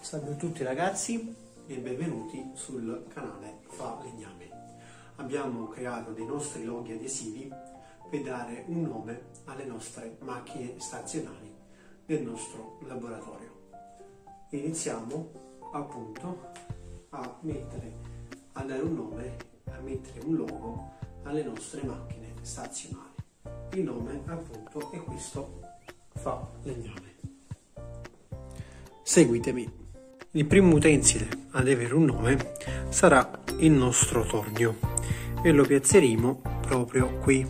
Salve a tutti ragazzi e benvenuti sul canale Fa Legname. Abbiamo creato dei nostri loghi adesivi per dare un nome alle nostre macchine stazionali del nostro laboratorio. Iniziamo appunto a mettere, a dare un nome, a mettere un logo alle nostre macchine stazionali. Il nome appunto è questo Fa Legname. Seguitemi. Il primo utensile ad avere un nome sarà il nostro tornio e lo piazzeremo proprio qui.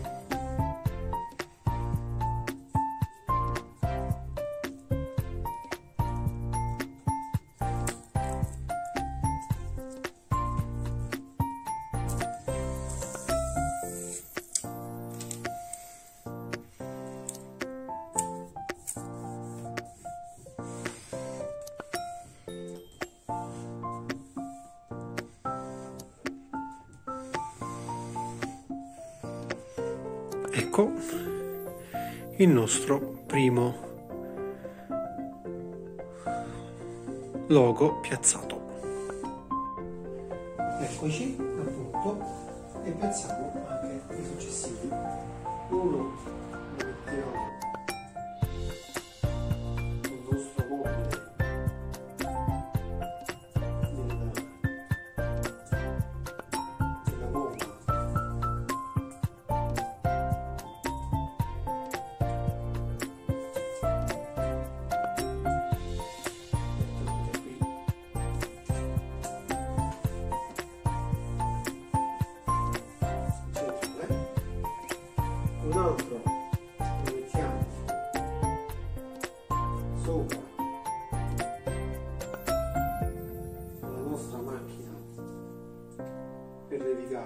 Ecco il nostro primo logo piazzato. Eccoci appunto e piazziamo anche i successivi. Uno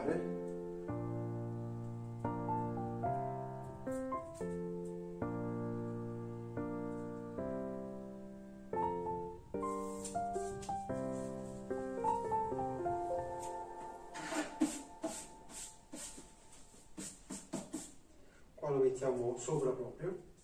levigare qua lo mettiamo sopra proprio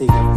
Sigue.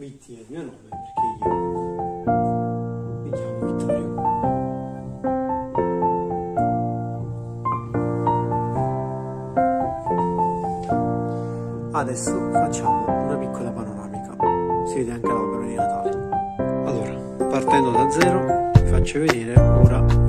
Vitti è il mio nome perché io mi chiamo Vittorio. Adesso facciamo una piccola panoramica, si vede anche l'albero di Natale. Allora, partendo da zero, vi faccio vedere ora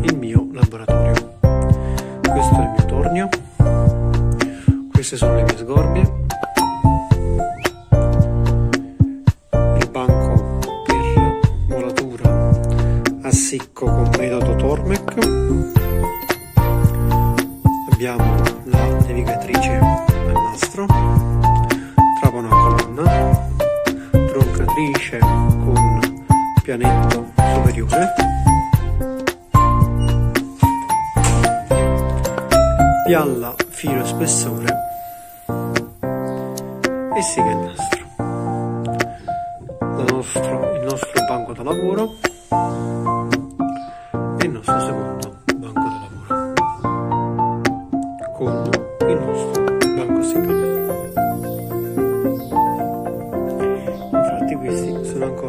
con pianeta superiore. Pialla filo e spessore e sega il nastro nostro, il nostro banco da lavoro.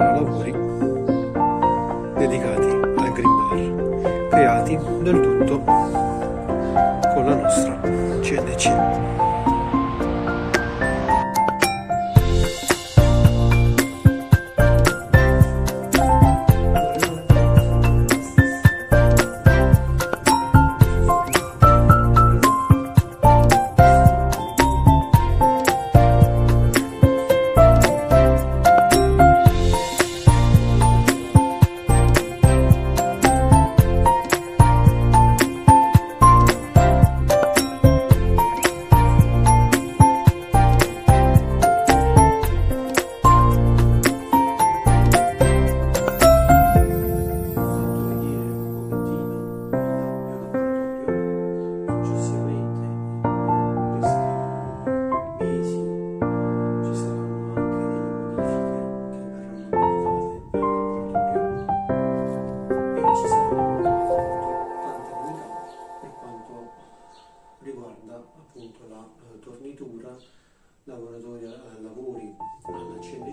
ancora lavori dedicati al Green Bar, creati del tutto con la nostra CNC.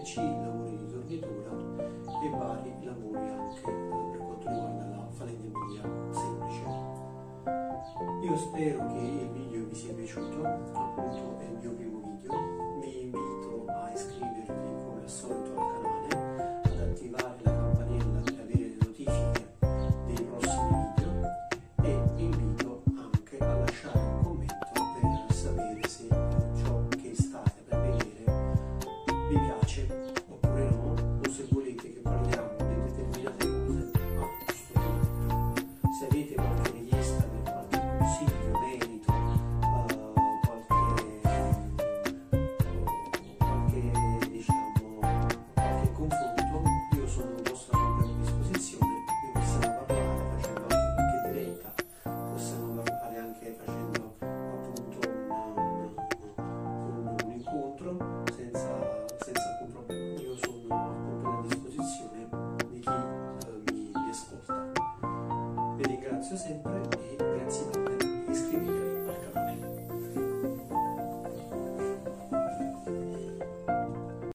SC, lavori di tornitura e vari lavori anche eh, per quanto riguarda la falegnameria semplice. Io spero che il video vi sia piaciuto